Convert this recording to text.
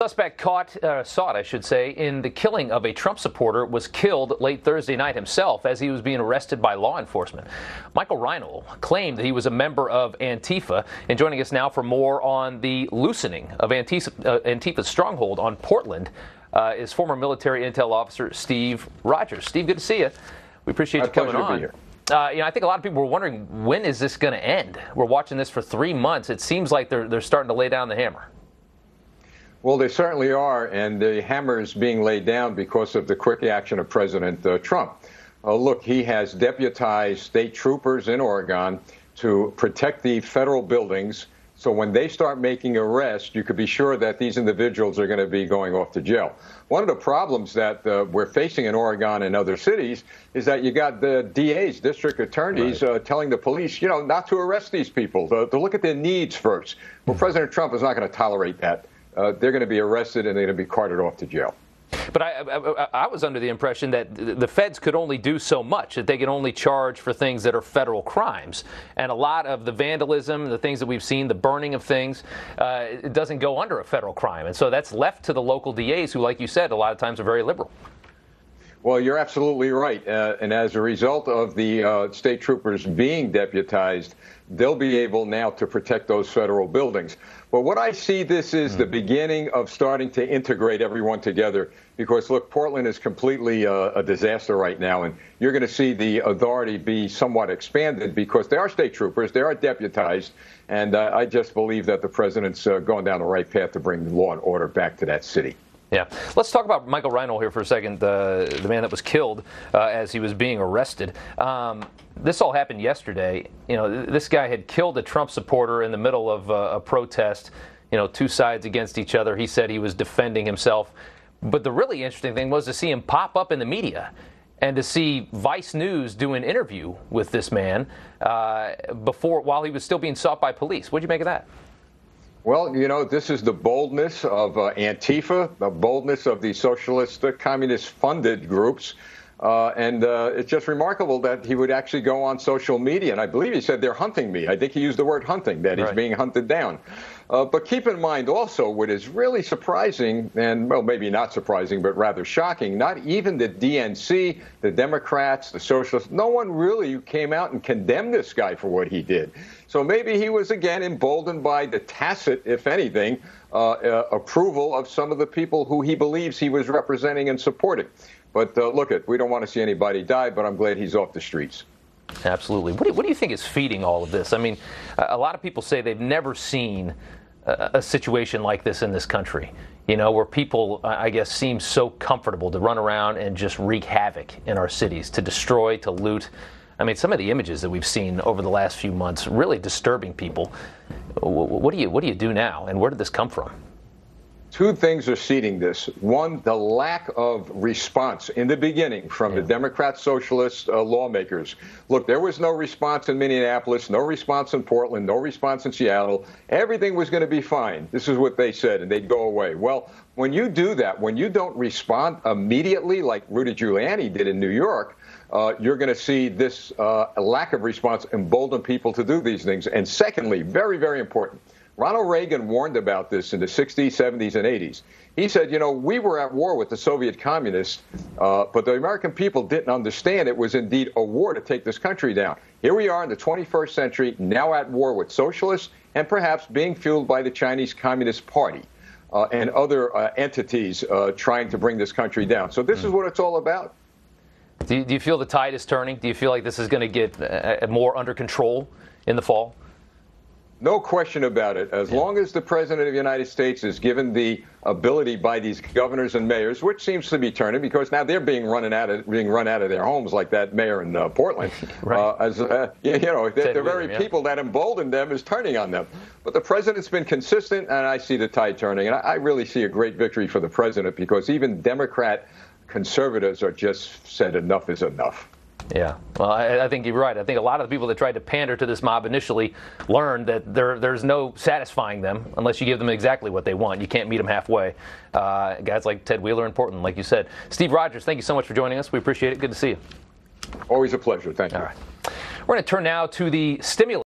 Suspect caught, uh, sought, I should say, in the killing of a Trump supporter was killed late Thursday night himself as he was being arrested by law enforcement. Michael Reinoehl claimed that he was a member of Antifa. And joining us now for more on the loosening of Antifa, uh, Antifa's stronghold on Portland uh, is former military intel officer Steve Rogers. Steve, good to see you. We appreciate My you coming on. here. Uh, you know, I think a lot of people were wondering when is this going to end. We're watching this for three months. It seems like they're they're starting to lay down the hammer. Well, they certainly are, and the hammer is being laid down because of the quick action of President uh, Trump. Uh, look, he has deputized state troopers in Oregon to protect the federal buildings. So when they start making arrests, you could be sure that these individuals are going to be going off to jail. One of the problems that uh, we're facing in Oregon and other cities is that you got the DAs, district attorneys, Right. uh, telling the police, you know, not to arrest these people, to, to look at their needs first. Well, President Trump is not going to tolerate that. Uh, they're going to be arrested and they're going to be carted off to jail. But I, I, I was under the impression that the feds could only do so much, that they can only charge for things that are federal crimes. And a lot of the vandalism, the things that we've seen, the burning of things, uh, it doesn't go under a federal crime. And so that's left to the local DAs, who, like you said, a lot of times are very liberal. Well, you're absolutely right. Uh, and as a result of the uh, state troopers being deputized, they'll be able now to protect those federal buildings. But what I see this is the beginning of starting to integrate everyone together because, look, Portland is completely uh, a disaster right now. And you're going to see the authority be somewhat expanded because they are state troopers, they are deputized. And uh, I just believe that the president's uh, going down the right path to bring law and order back to that city. Yeah. Let's talk about Michael Reinoehl here for a second, the, the man that was killed uh, as he was being arrested. Um, this all happened yesterday. You know, th- this guy had killed a Trump supporter in the middle of uh, a protest, you know, two sides against each other. He said he was defending himself. But the really interesting thing was to see him pop up in the media and to see Vice News do an interview with this man uh, before while he was still being sought by police. What'd you make of that? Well, you know, this is the boldness of uh, Antifa, the boldness of the socialist, uh, communist funded groups. Uh, and uh, it's just remarkable that he would actually go on social media. And I believe he said they're hunting me. I think he used the word hunting, that he's being hunted down. Uh, but keep in mind also what is really surprising, and well, maybe not surprising, but rather shocking, not even the DNC, the Democrats, the socialists, no one really came out and condemned this guy for what he did. So maybe he was again emboldened by the tacit, if anything, uh, uh, approval of some of the people who he believes he was representing and supporting. But uh, look, it, we don't want to see anybody die, but I'm glad he's off the streets. Absolutely. What do, what do you think is feeding all of this? I mean, a lot of people say they've never seen a, a situation like this in this country. You know, where people, I guess, seem so comfortable to run around and just wreak havoc in our cities, to destroy, to loot. I mean, some of the images that we've seen over the last few months really disturbing people. Wh- wh- What do you What do you do now, and where did this come from? Two things are seeding this. One, the lack of response in the beginning from the Democrat socialist uh, lawmakers. Look, there was no response in Minneapolis, no response in Portland, no response in Seattle. Everything was going to be fine. This is what they said, and they'd go away. Well, when you do that, when you don't respond immediately, like Rudy Giuliani did in New York, uh, you're going to see this uh, lack of response embolden people to do these things. And secondly, very, very important. Ronald Reagan warned about this in the 60s, 70s, and 80s. He said, you know, we were at war with the Soviet communists, uh, but the American people didn't understand it was indeed a war to take this country down. Here we are in the 21st century, now at war with socialists and perhaps being fueled by the Chinese Communist Party. Uh, and other uh, entities uh, trying to bring this country down. So, this is what it's all about. Do you, do you feel the tide is turning? Do you feel like this is going to get uh, more under control in the fall? No question about it. As long as the President of the United States is given the ability by these governors and mayors, which seems to be turning because now they're being run out of being run out of their homes, like that mayor in uh, Portland. Right. Uh, as uh, you you know, the, the very yeah. people that emboldened them is turning on them. But the president's been consistent, and I see the tide turning. And I, I really see a great victory for the president because even Democrat conservatives are just said enough is enough. Yeah, well, I, I think you're right. I think a lot of the people that tried to pander to this mob initially learned that there, there's no satisfying them unless you give them exactly what they want. You can't meet them halfway. Uh, guys like Ted Wheeler in Portland, like you said. Steve Rogers, thank you so much for joining us. We appreciate it. Good to see you. Always a pleasure. Thank you. All right. We're going to turn now to the stimulus.